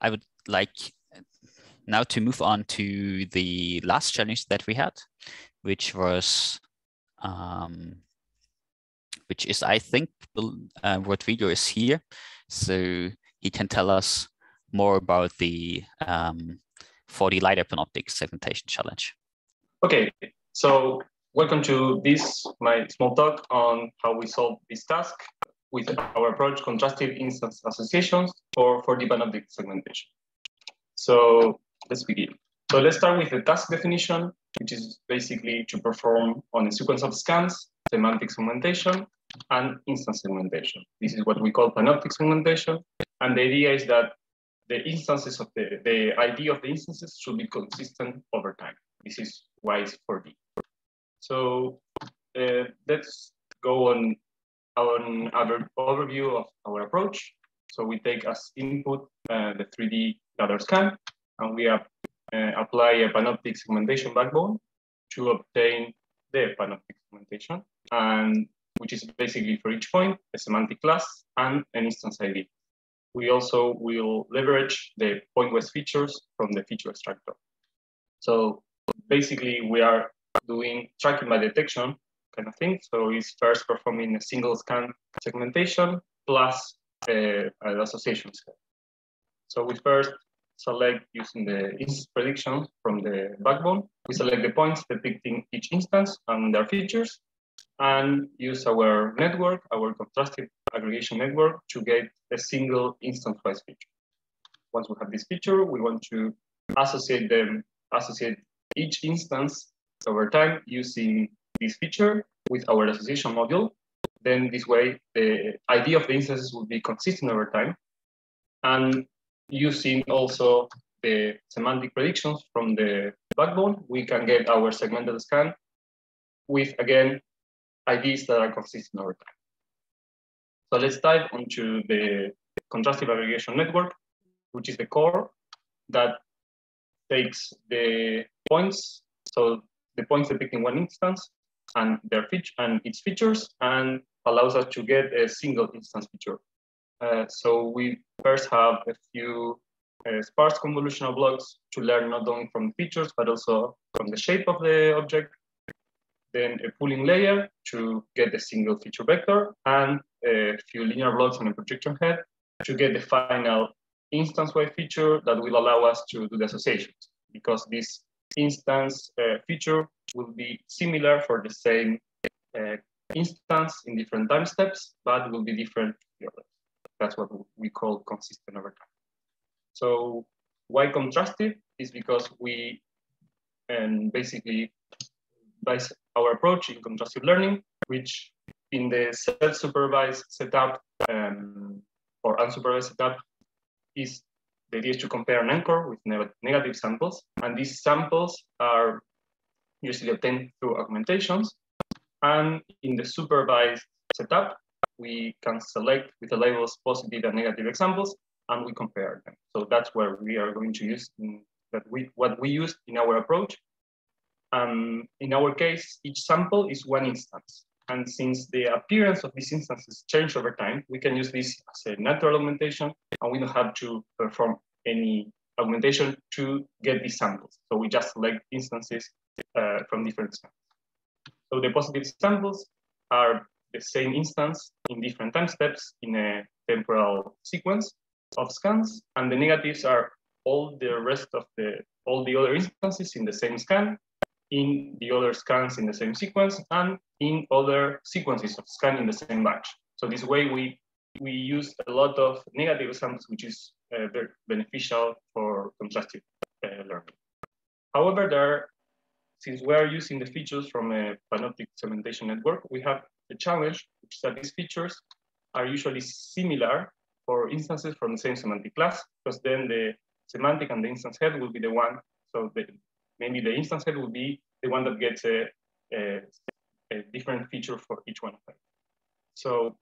I would like now to move on to the last challenge that we had, which was, um, which is, I think, uh, Rodrigo is here. So he can tell us more about the um, 4D LiDAR panoptic segmentation challenge. Okay, so welcome to this, my small talk on how we solve this task with our approach, contrastive instance associations for, for the panoptic segmentation. So let's begin. So let's start with the task definition, which is basically to perform on a sequence of scans, semantic segmentation, and instance segmentation. This is what we call panoptic segmentation. And the idea is that the instances of the, the ID of the instances should be consistent over time. This is why it's 4D. So uh, let's go on our overview of our approach. So we take as input uh, the 3D LiDAR scan, and we uh, apply a panoptic segmentation backbone to obtain the panoptic segmentation, and which is basically for each point a semantic class and an instance ID. We also will leverage the point-wise features from the feature extractor. So basically, we are doing tracking by detection kind of thing. So it's first performing a single scan segmentation plus uh, an association scan. So we first select using the instance prediction from the backbone. We select the points depicting each instance and their features and use our network, our contrastive aggregation network to get a single instance-wise feature. Once we have this feature, we want to associate them, associate each instance over time using this feature with our association module. Then this way, the ID of the instances will be consistent over time. And using also the semantic predictions from the backbone, we can get our segmented scan with, again, IDs that are consistent over time. So let's dive into the contrastive aggregation network, which is the core that takes the points, so the points depicting one instance and their feature and its features, and allows us to get a single instance feature. Uh, so we first have a few uh, sparse convolutional blocks to learn not only from features, but also from the shape of the object then a pooling layer to get the single feature vector, and a few linear blocks and a projection head to get the final instance-wide feature that will allow us to do the associations, because this instance uh, feature will be similar for the same uh, instance in different time steps, but will be different. That's what we call consistent over time. So why contrastive is because we and basically by our approach in contrastive learning, which in the self-supervised setup um, or unsupervised setup is the idea is to compare an anchor with negative samples. And these samples are usually obtained through augmentations. And in the supervised setup, we can select with the labels positive and negative examples, and we compare them. So that's where we are going to use that we what we use in our approach um, in our case, each sample is one instance. And since the appearance of these instances change over time, we can use this as a natural augmentation, and we don't have to perform any augmentation to get these samples. So we just select instances uh, from different samples. So the positive samples are the same instance in different time steps in a temporal sequence of scans, and the negatives are all the rest of the all the other instances in the same scan in the other scans in the same sequence and in other sequences of scan in the same batch. So this way we, we use a lot of negative samples, which is uh, very beneficial for contrastive uh, learning. However, there are, since we are using the features from a panoptic segmentation network, we have the challenge, which is that these features are usually similar for instances from the same semantic class, because then the semantic and the instance head will be the one, so the, maybe the instance head will be the one that gets a, a, a different feature for each one of them. So,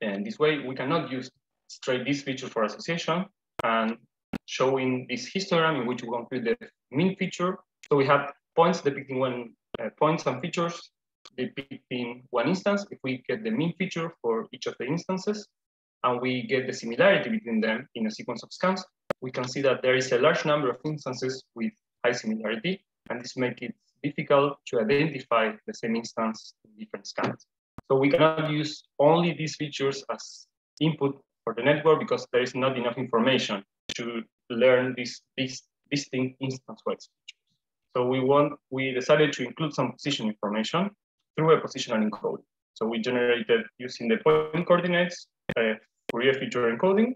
and this way we cannot use straight this feature for association and showing this histogram in which we compute the mean feature. So we have points depicting one uh, points and features depicting one instance. If we get the mean feature for each of the instances, and we get the similarity between them in a sequence of scans, we can see that there is a large number of instances with high similarity, and this makes it difficult to identify the same instance in different scans. So we cannot use only these features as input for the network because there is not enough information to learn these, these distinct instance-wise features. So we want we decided to include some position information through a positional encoding. So we generated using the point coordinates a Fourier feature encoding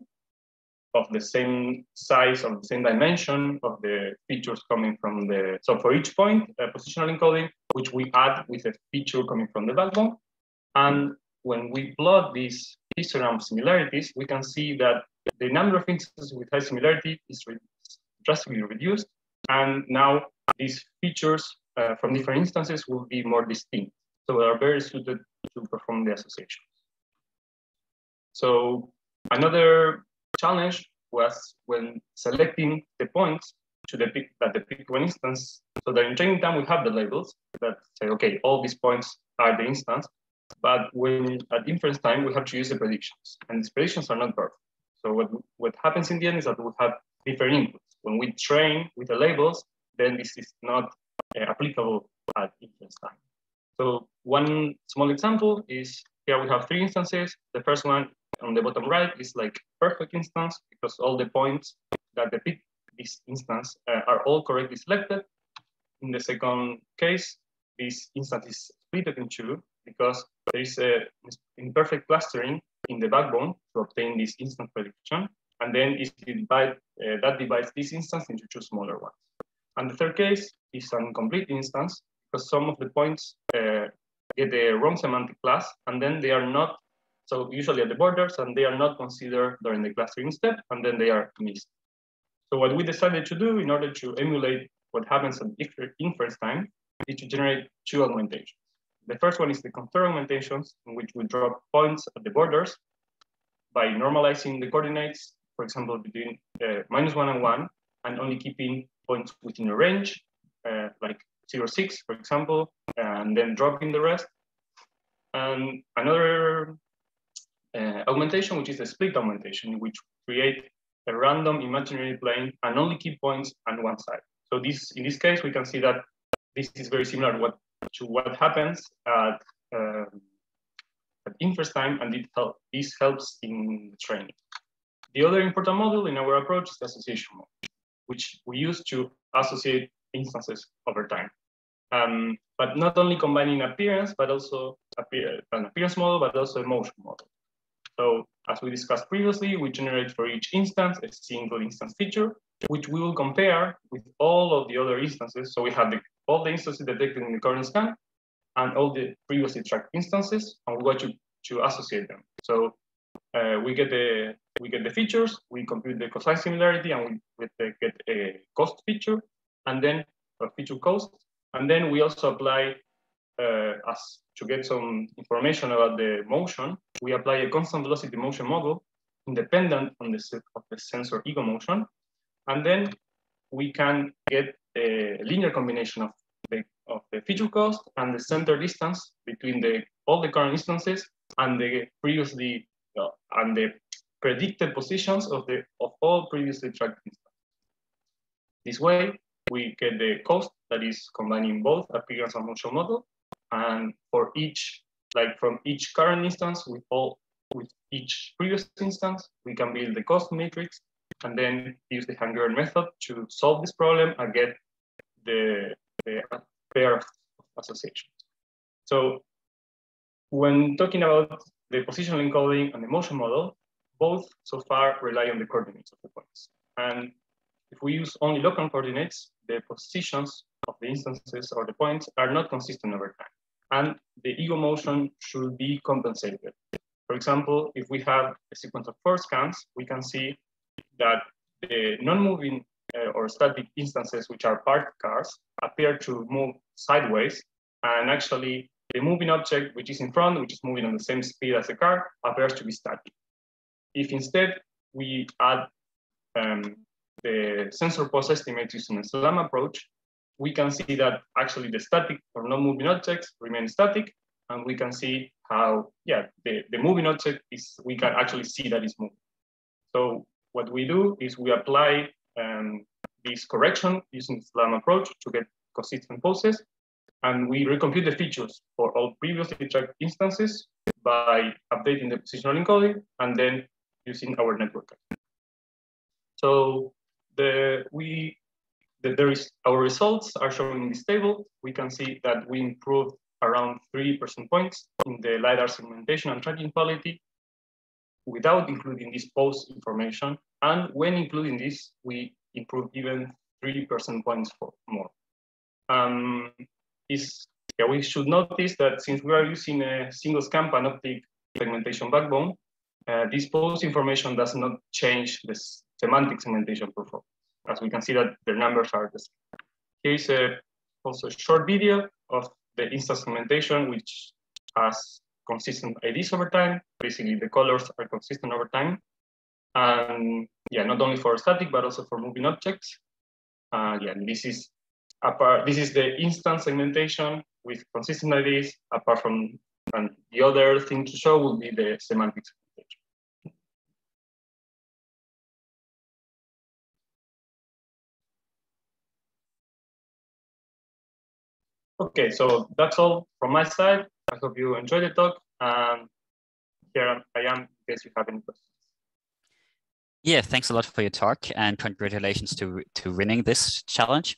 of the same size, of the same dimension of the features coming from the, so for each point, a positional encoding, which we add with a feature coming from the backbone. And when we plot these histogram similarities, we can see that the number of instances with high similarity is drastically reduced. And now these features uh, from different instances will be more distinct. So they are very suited to perform the associations. So another challenge was when selecting the points to depict that depict one instance. So that in training time we have the labels that say, okay, all these points are the instance. But when at inference time we have to use the predictions, and these predictions are not perfect. So what what happens in the end is that we have different inputs. When we train with the labels, then this is not uh, applicable at inference time. So one small example is here we have three instances. The first one on the bottom right is like perfect instance because all the points that depict this instance uh, are all correctly selected. In the second case, this instance is split in two because there is a imperfect clustering in the backbone to obtain this instance prediction. And then divide, uh, that divides this instance into two smaller ones. And the third case is an incomplete instance because some of the points uh, get the wrong semantic class and then they are not so usually at the borders, and they are not considered during the clustering step, and then they are missed. So what we decided to do in order to emulate what happens at inference time is to generate two augmentations. The first one is the contour augmentations, in which we drop points at the borders by normalizing the coordinates, for example, between uh, minus one and one, and only keeping points within a range, uh, like zero, six, for example, and then dropping the rest. And another uh, augmentation, which is a split augmentation, which create a random imaginary plane and only keep points on one side. So this, in this case, we can see that this is very similar to what, to what happens at, uh, at inference time, and it help, this helps in training. The other important model in our approach is the association model, which we use to associate instances over time. Um, but not only combining appearance, but also appear, an appearance model, but also a motion model. So as we discussed previously, we generate for each instance a single instance feature, which we will compare with all of the other instances. So we have the, all the instances detected in the current scan and all the previously tracked instances, and we want to, to associate them. So uh, we get the we get the features, we compute the cosine similarity, and we get a cost feature, and then a feature cost, and then we also apply uh, as to get some information about the motion, we apply a constant velocity motion model independent on the, of the sensor ego motion. And then we can get a linear combination of the, of the feature cost and the center distance between the, all the current instances and the previously and the predicted positions of the of all previously tracked instances. This way, we get the cost that is combining both appearance and motion model and for each, like from each current instance with all with each previous instance, we can build the cost matrix and then use the Hungarian method to solve this problem and get the, the pair of associations. So when talking about the positional encoding and the motion model, both so far rely on the coordinates of the points. And if we use only local coordinates, the positions of the instances or the points are not consistent over time and the ego motion should be compensated. For example, if we have a sequence of four scans, we can see that the non-moving uh, or static instances, which are parked cars, appear to move sideways, and actually the moving object, which is in front, which is moving on the same speed as the car, appears to be static. If instead we add um, the sensor pose estimate using the SLAM approach, we can see that actually the static or non-moving objects remain static, and we can see how, yeah, the, the moving object is, we can actually see that it's moving. So what we do is we apply um, this correction using the SLAM approach to get consistent poses. And we recompute the features for all previously tracked instances by updating the positional encoding and then using our network. So the we the, there is our results are shown in this table. We can see that we improved around three percent points in the LiDAR segmentation and tracking quality without including this pose information. And when including this, we improve even three percent points for more. Um, is, yeah, we should notice that since we are using a single scan panoptic segmentation backbone, uh, this pose information does not change the semantic segmentation performance. As we can see that the numbers are the same. Here is a, also a short video of the instance segmentation, which has consistent IDs over time. Basically, the colors are consistent over time. And yeah, not only for static, but also for moving objects. Uh, yeah, this is apart, this is the instance segmentation with consistent IDs, apart from, and the other thing to show will be the semantic segmentation. Okay, so that's all from my side. I hope you enjoyed the talk. And here I am in case you have any questions. Yeah, thanks a lot for your talk and congratulations to, to winning this challenge.